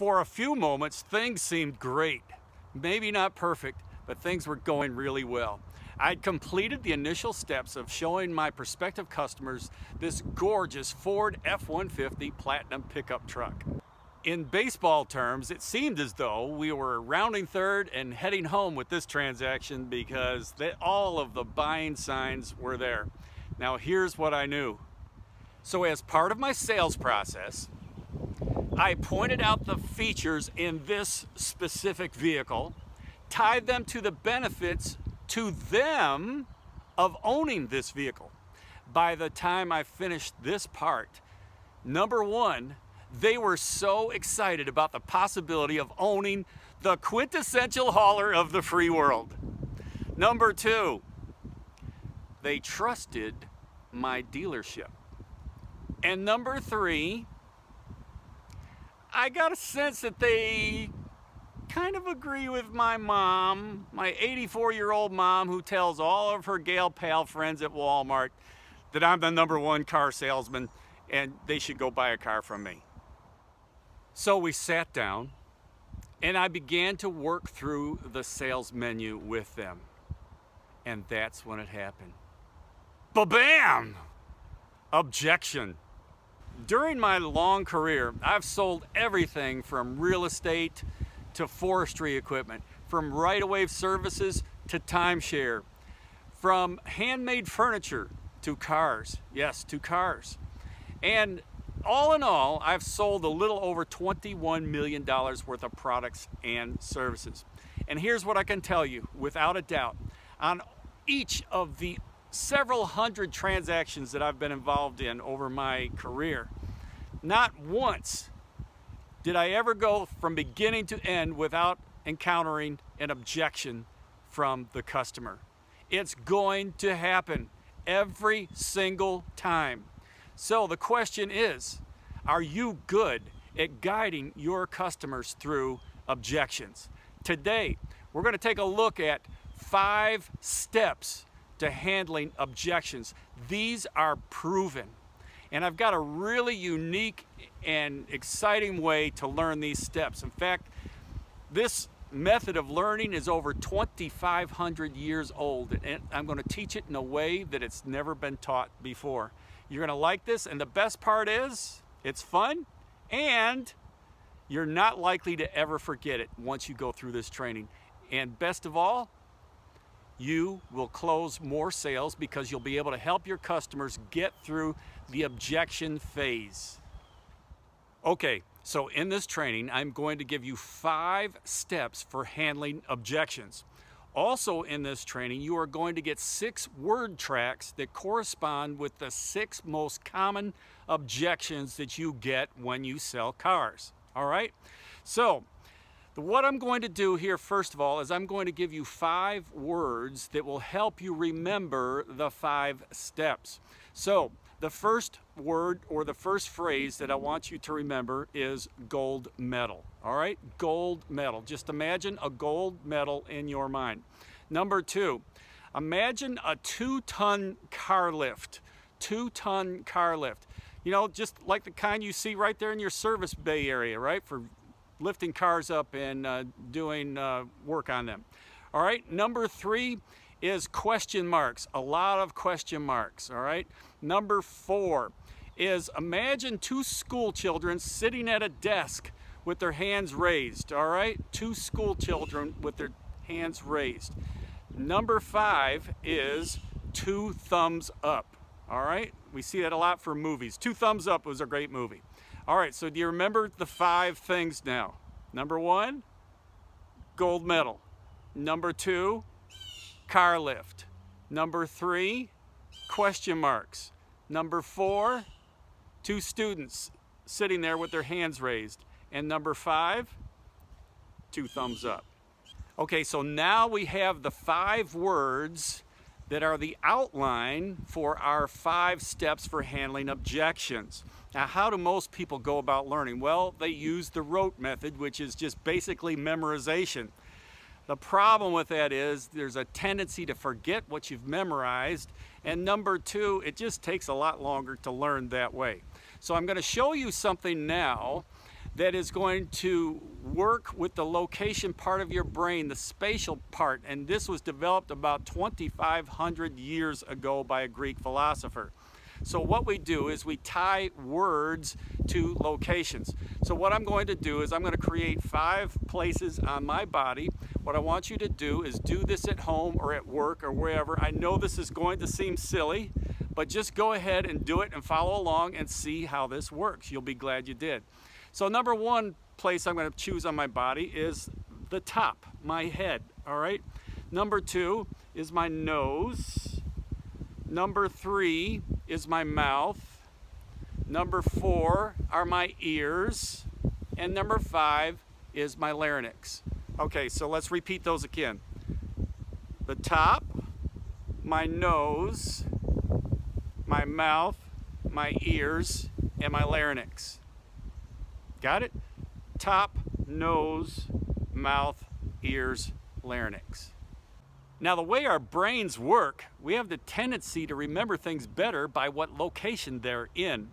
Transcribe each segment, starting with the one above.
For a few moments, things seemed great. Maybe not perfect, but things were going really well. I'd completed the initial steps of showing my prospective customers this gorgeous Ford F-150 Platinum pickup truck. In baseball terms, it seemed as though we were rounding third and heading home with this transaction because they, all of the buying signs were there. Now here's what I knew. So as part of my sales process, I pointed out the features in this specific vehicle, tied them to the benefits to them of owning this vehicle. By the time I finished this part, number one, they were so excited about the possibility of owning the quintessential hauler of the free world. Number two, they trusted my dealership. And number three, I got a sense that they kind of agree with my mom, my 84 year old mom who tells all of her gal pal friends at Walmart that I'm the number one car salesman and they should go buy a car from me. So we sat down and I began to work through the sales menu with them. And that's when it happened. Ba-bam! Objection. During my long career, I've sold everything from real estate to forestry equipment, from right-of-way services to timeshare, from handmade furniture to cars. Yes, to cars. And all in all, I've sold a little over $21 million worth of products and services. And here's what I can tell you without a doubt. On each of the several hundred transactions that I've been involved in over my career, not once did I ever go from beginning to end without encountering an objection from the customer. It's going to happen every single time. So the question is, are you good at guiding your customers through objections? Today, we're going to take a look at five steps to handling objections. These are proven. And I've got a really unique and exciting way to learn these steps. In fact, this method of learning is over 2,500 years old, and I'm going to teach it in a way that it's never been taught before. You're going to like this, and the best part is it's fun, and you're not likely to ever forget it once you go through this training. And best of all, you will close more sales because you'll be able to help your customers get through the objection phase. Okay, so in this training, I'm going to give you five steps for handling objections. Also in this training, you are going to get six word tracks that correspond with the six most common objections that you get when you sell cars. All right? So, what I'm going to do here, first of all, is I'm going to give you five words that will help you remember the five steps. So, the first word or the first phrase that I want you to remember is gold medal. All right, gold medal. Just imagine a gold medal in your mind. Number two, imagine a two ton car lift. Two ton car lift. You know, just like the kind you see right there in your service bay area, right? For lifting cars up and uh, doing uh, work on them. All right, number three is question marks. A lot of question marks, all right? Number four is imagine two school children sitting at a desk with their hands raised, all right? Two school children with their hands raised. Number five is two thumbs up, all right? We see that a lot for movies. Two thumbs up was a great movie. All right, so do you remember the five things now? Number one, gold medal. Number two, car lift. Number three, question marks. Number four, two students sitting there with their hands raised. And number five, two thumbs up. Okay, so now we have the five words that are the outline for our five steps for handling objections. Now, how do most people go about learning? Well, they use the rote method, which is just basically memorization. The problem with that is there's a tendency to forget what you've memorized. And number two, it just takes a lot longer to learn that way. So I'm going to show you something now that is going to work with the location part of your brain, the spatial part. And this was developed about 2,500 years ago by a Greek philosopher. So what we do is we tie words to locations. So what I'm going to do is I'm going to create five places on my body. What I want you to do is do this at home or at work or wherever. I know this is going to seem silly, but just go ahead and do it and follow along and see how this works. You'll be glad you did. So number one place I'm going to choose on my body is the top, my head, all right? Number two is my nose. Number three is my mouth. Number four are my ears. And number five is my larynx. Okay, so let's repeat those again. The top, my nose, my mouth, my ears, and my larynx. Got it? Top, nose, mouth, ears, larynx. Now the way our brains work, we have the tendency to remember things better by what location they're in.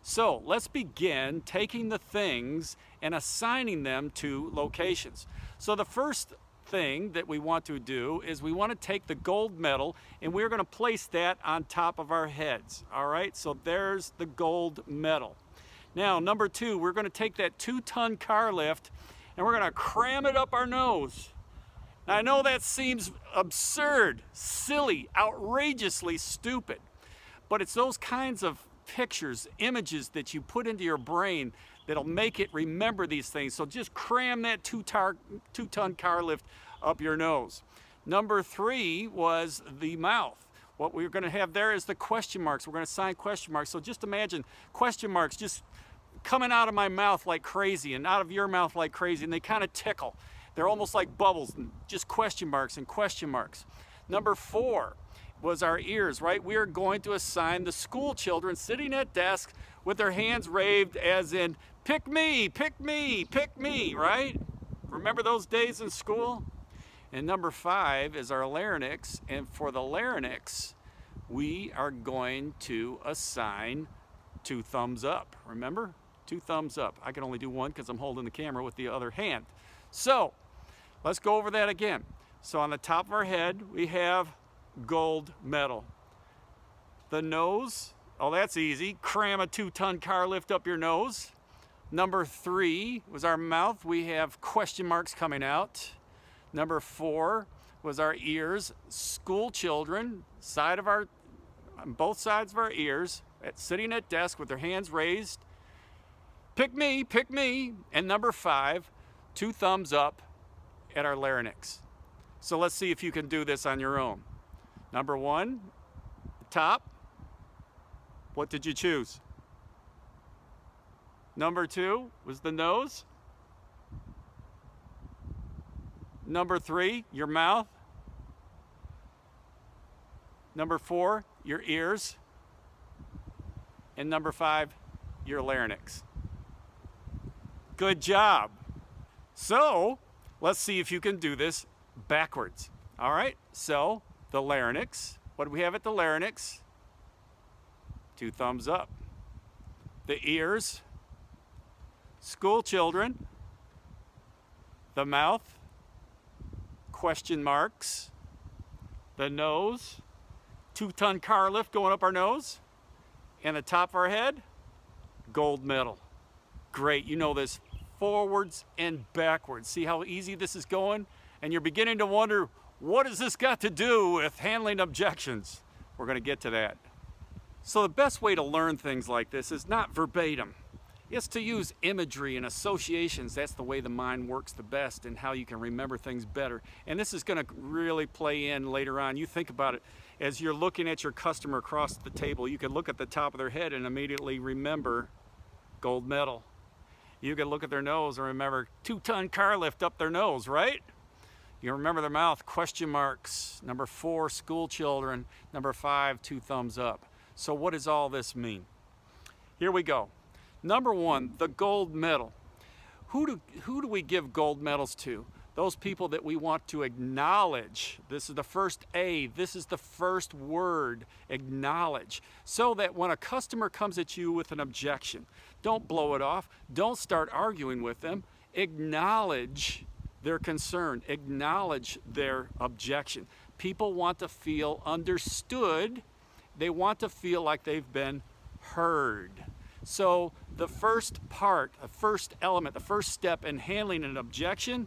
So let's begin taking the things and assigning them to locations. So the first thing that we want to do is we want to take the gold medal and we're going to place that on top of our heads. All right, so there's the gold medal. Now, number two, we're going to take that two ton car lift and we're going to cram it up our nose. Now, I know that seems absurd, silly, outrageously stupid, but it's those kinds of pictures, images that you put into your brain that'll make it remember these things. So just cram that two, tar, two ton car lift up your nose. Number three was the mouth. What we're going to have there is the question marks. We're going to sign question marks. So just imagine question marks just coming out of my mouth like crazy and out of your mouth like crazy, and they kind of tickle. They're almost like bubbles, just question marks and question marks. Number four was our ears, right? We are going to assign the school children sitting at desks with their hands raised as in, pick me, pick me, pick me, right? Remember those days in school? And number five is our larynx. And for the larynx, we are going to assign two thumbs up. Remember? Two thumbs up. I can only do one because I'm holding the camera with the other hand. So let's go over that again. So on the top of our head, we have gold medal. The nose, oh, that's easy. Cram a two ton car lift up your nose. Number three was our mouth. We have question marks coming out. Number four was our ears. School children, side of our, on both sides of our ears, at, sitting at desk with their hands raised. Pick me, pick me. And number five, two thumbs up at our larynx. So let's see if you can do this on your own. Number one, top. What did you choose? Number two was the nose. Number three, your mouth. Number four, your ears. And number five, your larynx. Good job. So let's see if you can do this backwards. All right, so the larynx. What do we have at the larynx? Two thumbs up. The ears, school children, the mouth, question marks, the nose, two ton car lift going up our nose, and the top of our head, gold medal. Great, you know this forwards and backwards. See how easy this is going? And you're beginning to wonder, what has this got to do with handling objections? We're going to get to that. So the best way to learn things like this is not verbatim. It's to use imagery and associations. That's the way the mind works the best and how you can remember things better. And this is going to really play in later on. You think about it as you're looking at your customer across the table. You can look at the top of their head and immediately remember gold medal. You can look at their nose and remember two-ton car lift up their nose, right? You remember their mouth, question marks. Number four, school children. Number five, two thumbs up. So what does all this mean? Here we go. Number one, the gold medal. Who do, who do we give gold medals to? Those people that we want to acknowledge. This is the first A, this is the first word, acknowledge. So that when a customer comes at you with an objection, don't blow it off, don't start arguing with them, acknowledge their concern, acknowledge their objection. People want to feel understood, they want to feel like they've been heard. So the first part, the first element, the first step in handling an objection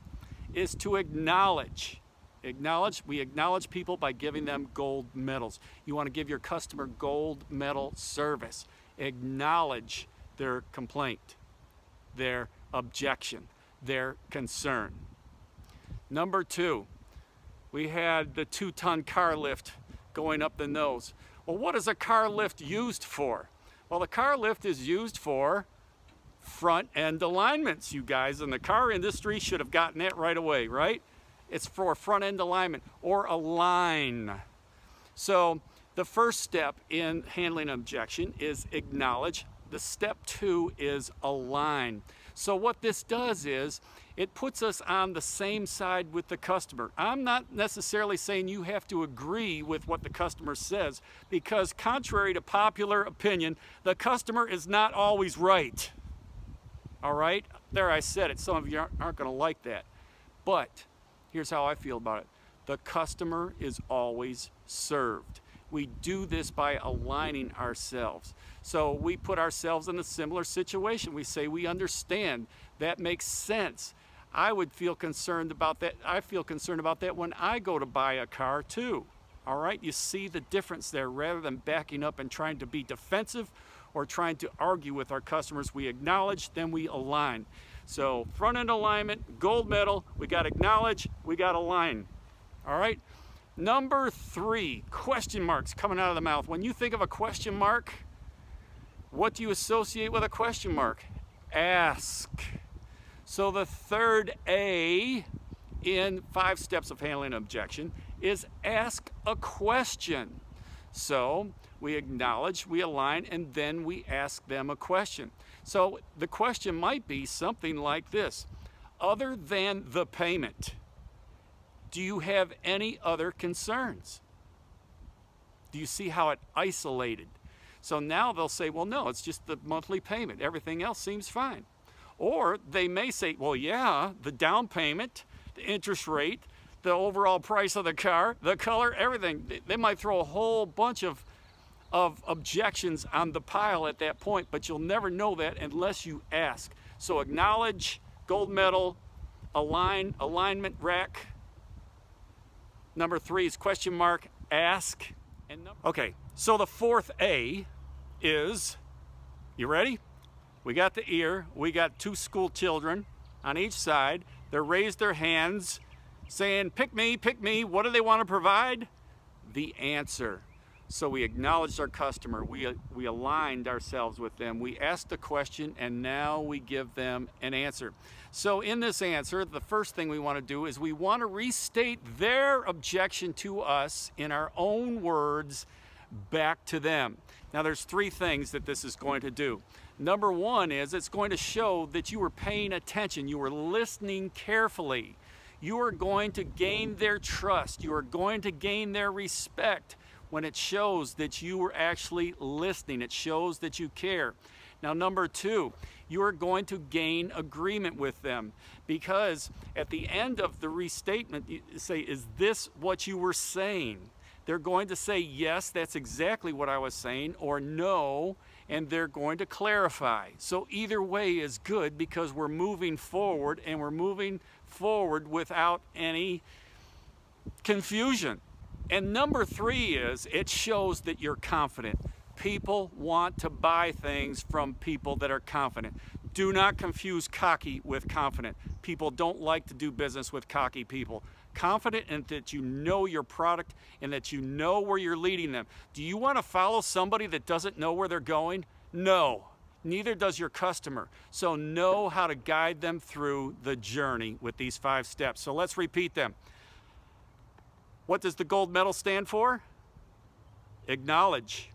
is to acknowledge. Acknowledge, we acknowledge people by giving them gold medals. You want to give your customer gold medal service. Acknowledge their complaint, their objection, their concern. Number two, we had the two ton car lift going up the nose. Well, what is a car lift used for? Well, the car lift is used for front end alignments, you guys. And the car industry should have gotten that right away, right? It's for front end alignment or align. So the first step in handling an objection is acknowledge. The step two is align. So what this does is it puts us on the same side with the customer. I'm not necessarily saying you have to agree with what the customer says because contrary to popular opinion, the customer is not always right. All right? There I said it. Some of you aren't, aren't going to like that. But here's how I feel about it. The customer is always served. We do this by aligning ourselves. So we put ourselves in a similar situation. We say we understand. That makes sense. I would feel concerned about that. I feel concerned about that when I go to buy a car too. All right, you see the difference there rather than backing up and trying to be defensive or trying to argue with our customers. We acknowledge, then we align. So front end alignment, gold medal, we got acknowledge, we got align. All right. Number three, question marks coming out of the mouth. When you think of a question mark, what do you associate with a question mark? Ask. So the third A in five steps of handling an objection is ask a question. So we acknowledge, we align, and then we ask them a question. So the question might be something like this Other than the payment, do you have any other concerns? Do you see how it isolated? So now they'll say, well, no, it's just the monthly payment. Everything else seems fine. Or they may say, well, yeah, the down payment, the interest rate, the overall price of the car, the color, everything. They might throw a whole bunch of, of objections on the pile at that point, but you'll never know that unless you ask. So acknowledge, gold medal, align, alignment rack. Number three is question mark, ask. And okay, so the fourth A is, you ready? We got the ear, we got two school children on each side. They raised their hands saying, pick me, pick me. What do they want to provide? The answer. So we acknowledged our customer, we, we aligned ourselves with them, we asked a question, and now we give them an answer. So in this answer, the first thing we want to do is we want to restate their objection to us in our own words back to them. Now there's three things that this is going to do. Number one is it's going to show that you were paying attention, you were listening carefully you are going to gain their trust. You are going to gain their respect when it shows that you were actually listening. It shows that you care. Now, number two, you are going to gain agreement with them because at the end of the restatement, you say, Is this what you were saying? They're going to say, Yes, that's exactly what I was saying, or No, and they're going to clarify. So, either way is good because we're moving forward and we're moving forward without any confusion. And number three is it shows that you're confident. People want to buy things from people that are confident. Do not confuse cocky with confident. People don't like to do business with cocky people. Confident in that you know your product and that you know where you're leading them. Do you want to follow somebody that doesn't know where they're going? No neither does your customer. So know how to guide them through the journey with these five steps. So let's repeat them. What does the gold medal stand for? Acknowledge.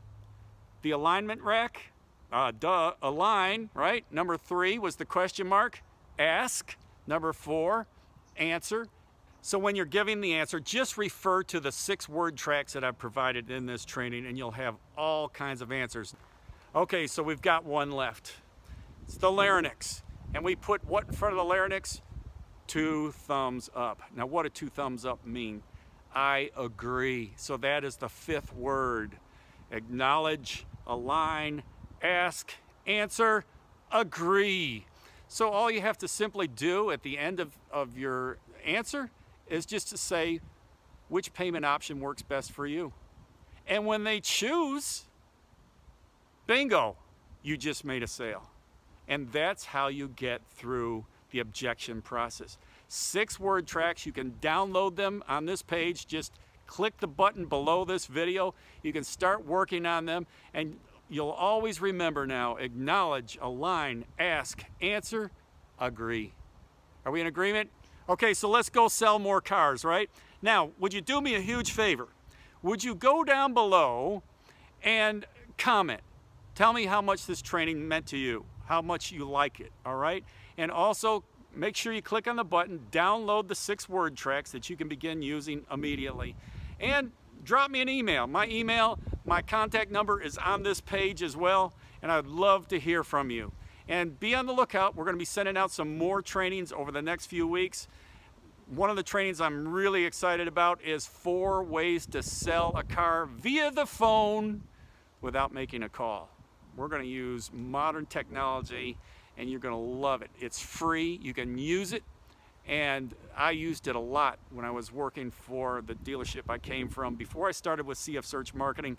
The alignment rack, uh, duh, align, right? Number three was the question mark, ask. Number four, answer. So when you're giving the answer, just refer to the six word tracks that I've provided in this training and you'll have all kinds of answers. Okay, so we've got one left. It's the larynx. And we put what in front of the larynx? Two thumbs up. Now what do two thumbs up mean? I agree. So that is the fifth word. Acknowledge, align, ask, answer, agree. So all you have to simply do at the end of, of your answer is just to say which payment option works best for you. And when they choose, bingo, you just made a sale. And that's how you get through the objection process. Six word tracks, you can download them on this page. Just click the button below this video. You can start working on them and you'll always remember now, acknowledge, align, ask, answer, agree. Are we in agreement? Okay, so let's go sell more cars, right? Now, would you do me a huge favor? Would you go down below and comment? Tell me how much this training meant to you, how much you like it, all right? And also, make sure you click on the button, download the six word tracks that you can begin using immediately. And drop me an email. My email, my contact number is on this page as well, and I'd love to hear from you. And be on the lookout. We're going to be sending out some more trainings over the next few weeks. One of the trainings I'm really excited about is four ways to sell a car via the phone without making a call. We're going to use modern technology and you're going to love it. It's free. You can use it and I used it a lot when I was working for the dealership I came from before I started with CF Search Marketing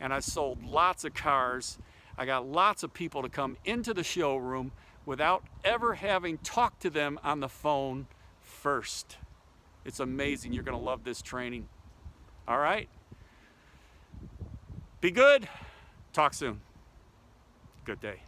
and I sold lots of cars. I got lots of people to come into the showroom without ever having talked to them on the phone first. It's amazing. You're going to love this training. All right? Be good. Talk soon. Good day.